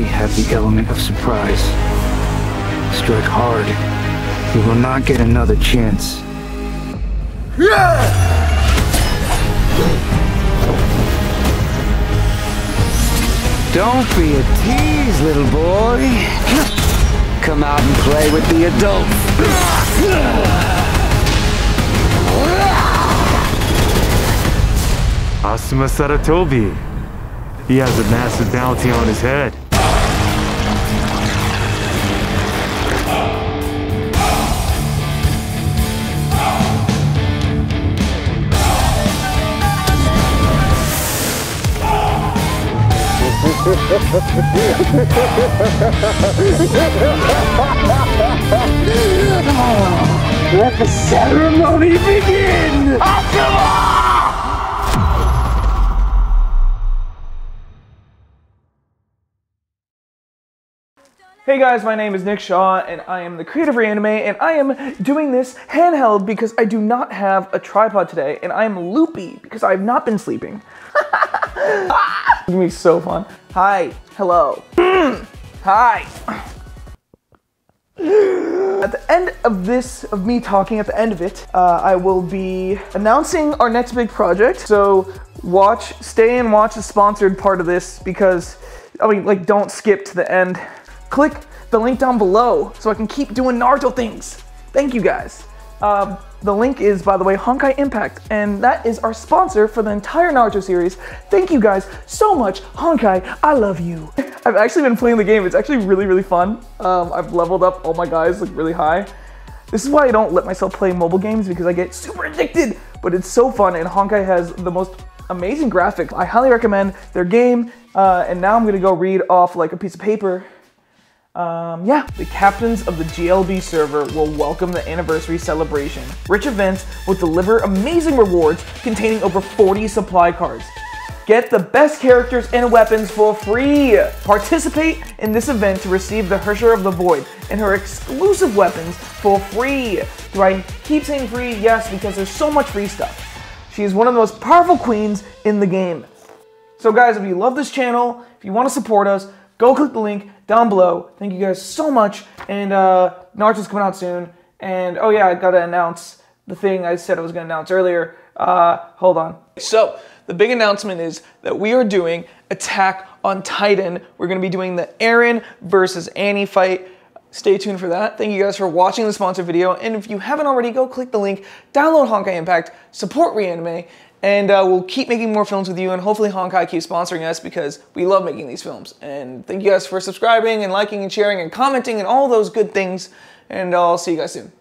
have the element of surprise. Strike hard. You will not get another chance. Don't be a tease, little boy. Come out and play with the adults. Asuma Sarutobi. He has a massive bounty on his head. Let the ceremony begin! Hey guys, my name is Nik Shaw and I am the creator of Reanime and I am doing this handheld because I do not have a tripod today and I am loopy because I have not been sleeping. it's gonna be so fun. Hi, hello. Hi. At the end of this, of me talking, at the end of it, uh, I will be announcing our next big project. So watch, stay and watch the sponsored part of this because, I mean, like, don't skip to the end. Click the link down below so I can keep doing Naruto things. Thank you guys. Um, the link is, by the way, Honkai Impact, and that is our sponsor for the entire Naruto series. Thank you guys so much. Honkai, I love you. I've actually been playing the game. It's actually really, really fun. Um, I've leveled up all my guys like really high. This is why I don't let myself play mobile games because I get super addicted, but it's so fun and Honkai has the most amazing graphics. I highly recommend their game, uh, and now I'm gonna go read off like a piece of paper um, yeah, the captains of the GLB server will welcome the anniversary celebration. Rich events will deliver amazing rewards containing over 40 supply cards. Get the best characters and weapons for free. Participate in this event to receive the Herrscher of the Void and her exclusive weapons for free. Do I keep saying free? Yes, because there's so much free stuff. She is one of the most powerful queens in the game. So guys, if you love this channel, if you want to support us, go click the link down below. Thank you guys so much. And uh, Naruto's coming out soon. And oh yeah, I gotta announce the thing I said I was gonna announce earlier. Uh, hold on. So the big announcement is that we are doing Attack on Titan. We're gonna be doing the Eren versus Annie fight. Stay tuned for that. Thank you guys for watching the sponsored video. And if you haven't already, go click the link, download Honkai Impact, support Reanime, and uh, we'll keep making more films with you, and hopefully Honkai keeps sponsoring us because we love making these films. And thank you guys for subscribing and liking and sharing and commenting and all those good things. And I'll see you guys soon.